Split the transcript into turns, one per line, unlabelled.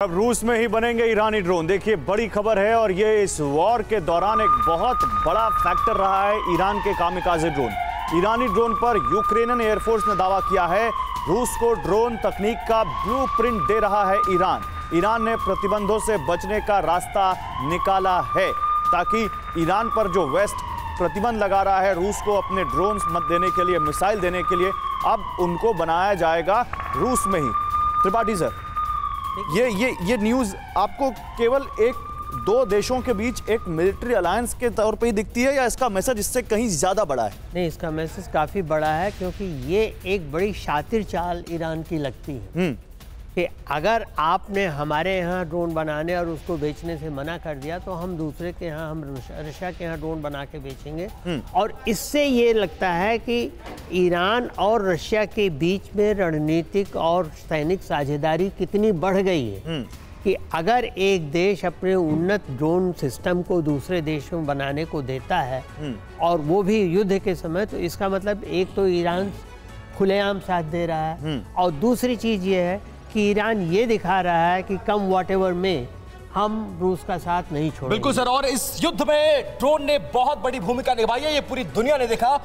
अब रूस में ही बनेंगे ईरानी ड्रोन। देखिए, बड़ी खबर है और ये इस वॉर के दौरान एक बहुत बड़ा फैक्टर रहा है ईरान के कामिकाजे ड्रोन। ईरानी ड्रोन पर यूक्रेनियन एयरफोर्स ने दावा किया है, रूस को ड्रोन तकनीक का ब्लूप्रिंट दे रहा है ईरान। ईरान ने प्रतिबंधों से बचने का रास्ता निकाला है, ताकि ईरान पर जो वेस्ट प्रतिबंध लगा रहा है, रूस को अपने ड्रोन मत देने के लिए, मिसाइल देने के लिए, अब उनको बनाया जाएगा रूस में ही। त्रिपाठी सर। ये ये ये न्यूज़ आपको केवल एक दो देशों के बीच एक मिलिट्री अलायंस के तौर पे ही दिखती है या इसका मैसेज इससे कहीं ज़्यादा बड़ा है?
नहीं इसका मैसेज काफ़ी बड़ा है क्योंकि ये एक बड़ी शातिर चाल ईरान की लगती है।
हम्म।
कि अगर आपने हमारे यहाँ ड्रोन बनाने और उसको बेचने से मना कर दिया तो हम दूसरे के यहाँ हम रशिया रशिया के यहाँ ड्रोन बना के बेचेंगे। और इससे ये लगता है कि ईरान और रशिया के बीच में रणनीतिक और सैनिक साझेदारी कितनी बढ़ गई है? कि अगर एक देश अपने उन्नत ड्रोन सिस्टम को दूसरे देश में बनाने को देता है और वो भी युद्ध के समय तो इसका मतलब एक तो ईरान खुलेआम साथ दे रहा है। और दूसरी चीज़ ये है कि ईरान ये दिखा रहा है कि कम वॉट में हम रूस का साथ नहीं छोड़
बिल्कुल सर और इस युद्ध में ड्रोन ने बहुत बड़ी भूमिका निभाई है ये पूरी दुनिया ने देखा।